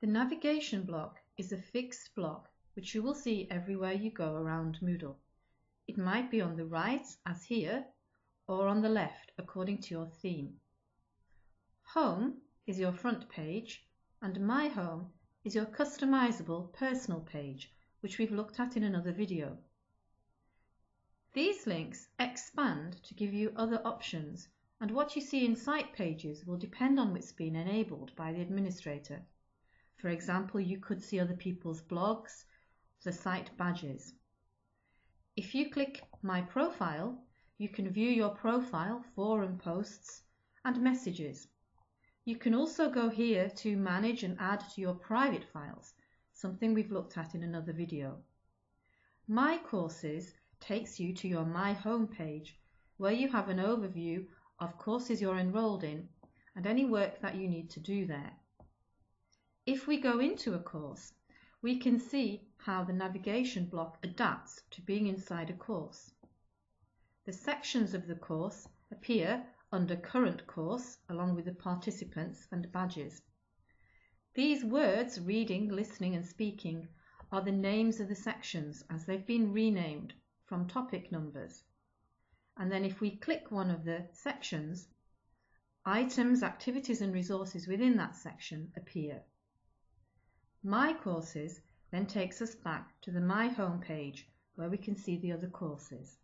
The navigation block is a fixed block which you will see everywhere you go around Moodle. It might be on the right, as here, or on the left, according to your theme. Home is your front page, and My Home is your customizable personal page, which we've looked at in another video. These links expand to give you other options, and what you see in site pages will depend on what's been enabled by the administrator. For example, you could see other people's blogs, the site badges. If you click My Profile, you can view your profile, forum posts, and messages. You can also go here to manage and add to your private files, something we've looked at in another video. My Courses takes you to your My Home page, where you have an overview of courses you're enrolled in and any work that you need to do there. If we go into a course, we can see how the navigation block adapts to being inside a course. The sections of the course appear under Current Course along with the participants and badges. These words, reading, listening and speaking, are the names of the sections as they've been renamed from topic numbers. And then if we click one of the sections, items, activities and resources within that section appear. My Courses then takes us back to the My Home page where we can see the other courses.